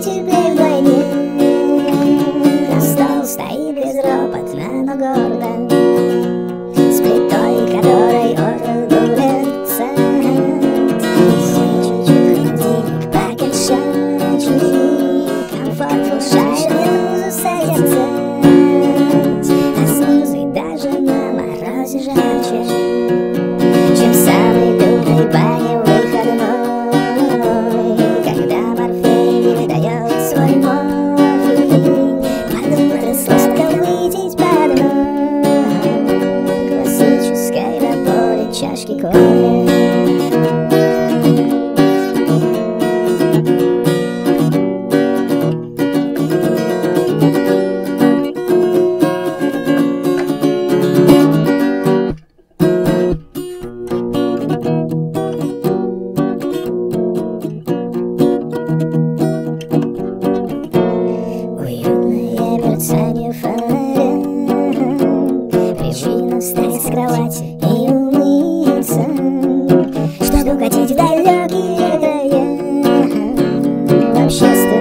теперь вдвойне Стол стоит безропотно, но гордо С плитой, которой орел дурится Все чуть-чуть холодильник, пакет шарочек Комфорт в ушах. такая. мерцанию фонаря Прижи нас встать с кровати и чтобы укатить в далекие края. Вообще